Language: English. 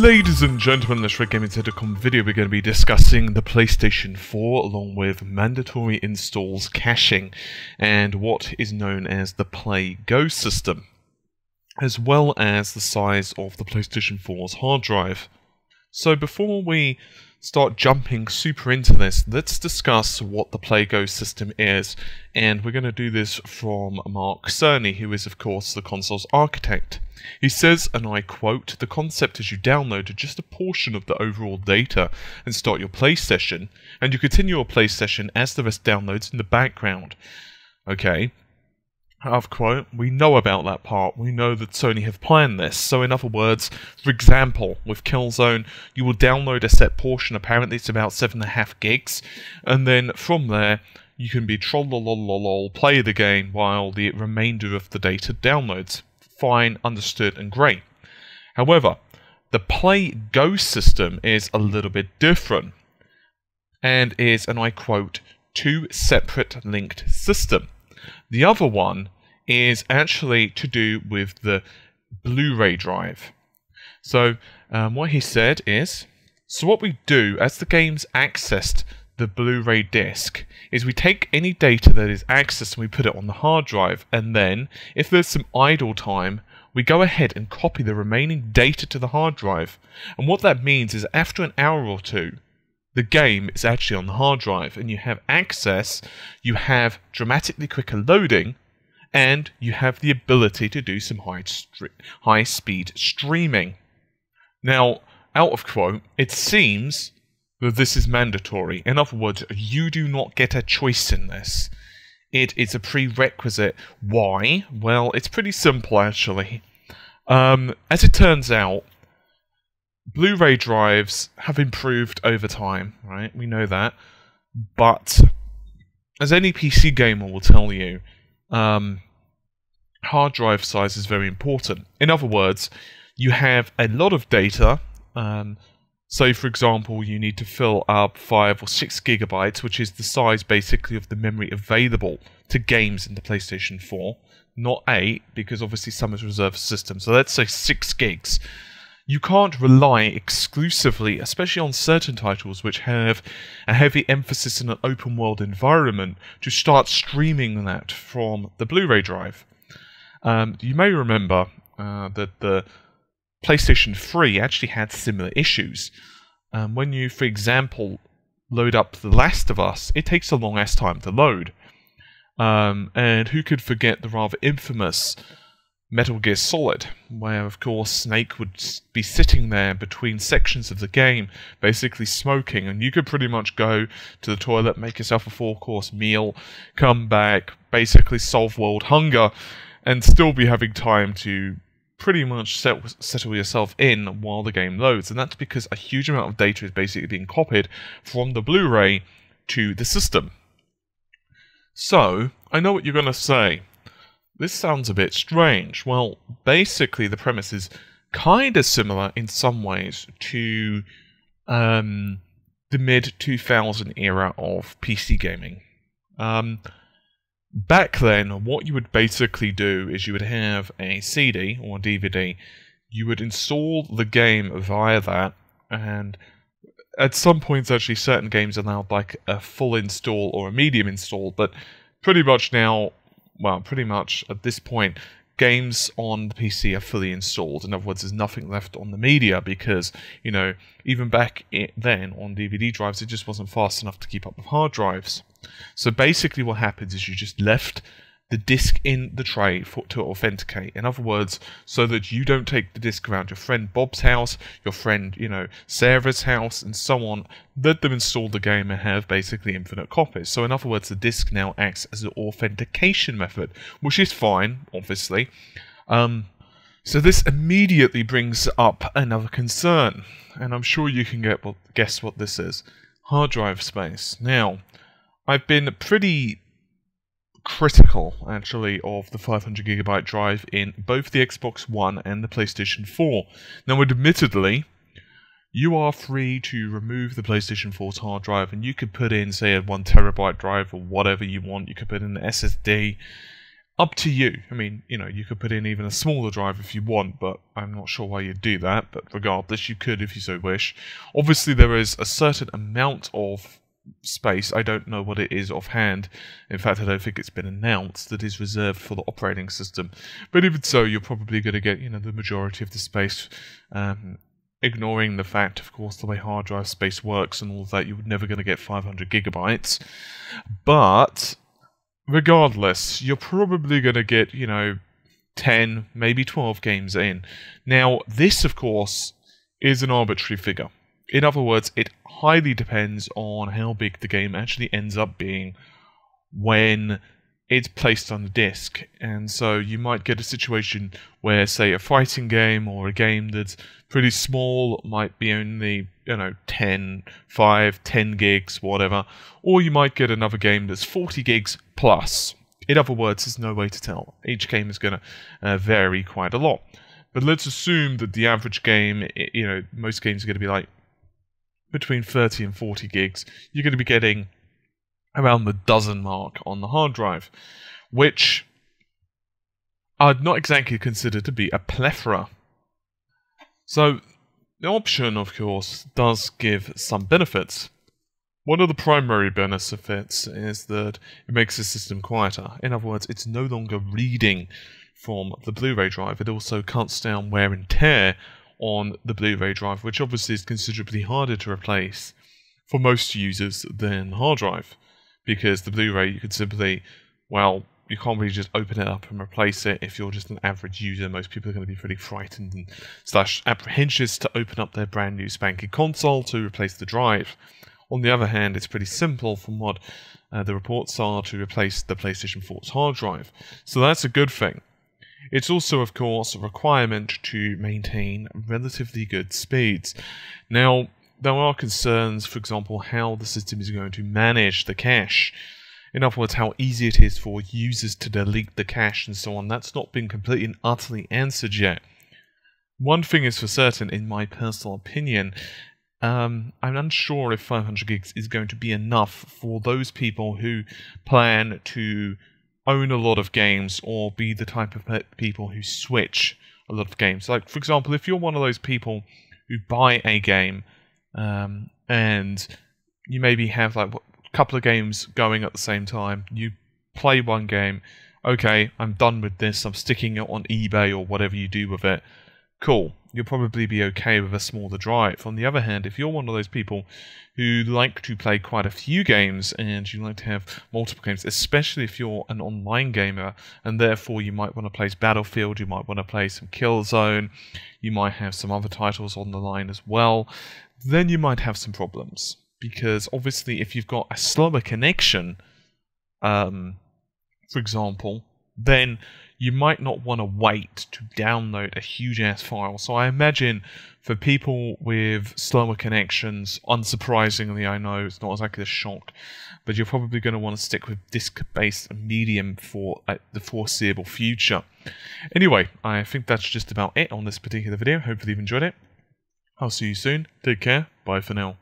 Ladies and gentlemen, this RedGamingTech.com video we're going to be discussing the PlayStation 4 along with mandatory installs caching and what is known as the PlayGo system as well as the size of the PlayStation 4's hard drive. So before we start jumping super into this, let's discuss what the PlayGo system is, and we're going to do this from Mark Cerny, who is, of course, the console's architect. He says, and I quote, the concept is you download just a portion of the overall data and start your play session, and you continue your play session as the rest downloads in the background. Okay, half quote, we know about that part. We know that Sony have planned this. So, in other words, for example, with Killzone, you will download a set portion, apparently it's about 7.5 gigs, and then from there, you can be trollolololol, play the game while the remainder of the data downloads. Fine, understood, and great. However, the Play Go system is a little bit different and is, and I quote, two separate linked system. The other one is actually to do with the Blu-ray drive. So um, what he said is, so what we do as the game's accessed the Blu-ray disc is we take any data that is accessed and we put it on the hard drive and then if there's some idle time we go ahead and copy the remaining data to the hard drive and what that means is after an hour or two the game is actually on the hard drive and you have access, you have dramatically quicker loading, and you have the ability to do some high, high speed streaming. Now, out of quote, it seems that this is mandatory. In other words, you do not get a choice in this. It is a prerequisite. Why? Well, it's pretty simple actually. Um, as it turns out, Blu-ray drives have improved over time, right? We know that, but as any PC gamer will tell you, um, hard drive size is very important. In other words, you have a lot of data. Um, so, for example, you need to fill up five or six gigabytes, which is the size basically of the memory available to games in the PlayStation 4, not eight, because obviously some is reserved for systems. So let's say six gigs you can't rely exclusively, especially on certain titles which have a heavy emphasis in an open world environment, to start streaming that from the Blu ray drive. Um, you may remember uh, that the PlayStation 3 actually had similar issues. Um, when you, for example, load up The Last of Us, it takes a long ass time to load. Um, and who could forget the rather infamous Metal Gear Solid, where of course Snake would be sitting there between sections of the game, basically smoking, and you could pretty much go to the toilet, make yourself a four course meal, come back, basically solve world hunger, and still be having time to pretty much set, settle yourself in while the game loads. And that's because a huge amount of data is basically being copied from the Blu ray to the system. So, I know what you're going to say this sounds a bit strange. Well, basically, the premise is kind of similar in some ways to um, the mid 2000 era of PC gaming. Um, back then, what you would basically do is you would have a CD or DVD, you would install the game via that, and at some points, actually, certain games allowed like a full install or a medium install, but pretty much now well, pretty much at this point, games on the PC are fully installed. In other words, there's nothing left on the media because, you know, even back then on DVD drives, it just wasn't fast enough to keep up with hard drives. So basically, what happens is you just left the disk in the tray for, to authenticate. In other words, so that you don't take the disk around your friend Bob's house, your friend, you know, Sarah's house, and so on. Let them install the game and have basically infinite copies. So, in other words, the disk now acts as an authentication method, which is fine, obviously. Um, so this immediately brings up another concern, and I'm sure you can get guess what this is: hard drive space. Now, I've been pretty critical, actually, of the 500 gigabyte drive in both the Xbox One and the PlayStation 4. Now, admittedly, you are free to remove the PlayStation 4's hard drive and you could put in, say, a 1 terabyte drive or whatever you want. You could put in an SSD. up to you. I mean, you know, you could put in even a smaller drive if you want, but I'm not sure why you'd do that. But regardless, you could if you so wish. Obviously, there is a certain amount of space. I don't know what it is offhand. In fact, I don't think it's been announced that is reserved for the operating system. But even so, you're probably going to get, you know, the majority of the space. Um, ignoring the fact, of course, the way hard drive space works and all that, you're never going to get 500 gigabytes. But regardless, you're probably going to get, you know, 10, maybe 12 games in. Now, this, of course, is an arbitrary figure. In other words, it highly depends on how big the game actually ends up being when it's placed on the disc. And so you might get a situation where, say, a fighting game or a game that's pretty small might be only, you know, 10, 5, 10 gigs, whatever. Or you might get another game that's 40 gigs plus. In other words, there's no way to tell. Each game is going to uh, vary quite a lot. But let's assume that the average game, you know, most games are going to be like between 30 and 40 gigs. You're going to be getting around the dozen mark on the hard drive, which I'd not exactly consider to be a plethora. So, the option, of course, does give some benefits. One of the primary benefits is that it makes the system quieter. In other words, it's no longer reading from the Blu-ray drive. It also cuts down wear and tear on the Blu-ray drive, which obviously is considerably harder to replace for most users than hard drive because the Blu-ray you could simply, well, you can't really just open it up and replace it if you're just an average user. Most people are going to be pretty frightened and slash apprehensive to open up their brand new spanky console to replace the drive. On the other hand, it's pretty simple from what uh, the reports are to replace the PlayStation 4's hard drive. So that's a good thing. It's also, of course, a requirement to maintain relatively good speeds. Now, there are concerns, for example, how the system is going to manage the cache. In other words, how easy it is for users to delete the cache and so on. That's not been completely and utterly answered yet. One thing is for certain, in my personal opinion, um, I'm unsure if 500 gigs is going to be enough for those people who plan to own a lot of games or be the type of people who switch a lot of games. Like, for example, if you're one of those people who buy a game um, and you maybe have like a couple of games going at the same time. You play one game, okay, I'm done with this. I'm sticking it on eBay or whatever you do with it. Cool. You'll probably be okay with a smaller drive. On the other hand, if you're one of those people who like to play quite a few games and you like to have multiple games, especially if you're an online gamer, and therefore you might want to play Battlefield, you might want to play some Killzone, you might have some other titles on the line as well, then you might have some problems because obviously if you've got a slower connection, um, for example, then you might not want to wait to download a huge ass file. So I imagine for people with slower connections, unsurprisingly, I know it's not exactly a shock, but you're probably going to want to stick with disk-based medium for uh, the foreseeable future. Anyway, I think that's just about it on this particular video. Hopefully you've enjoyed it. I'll see you soon. Take care. Bye for now.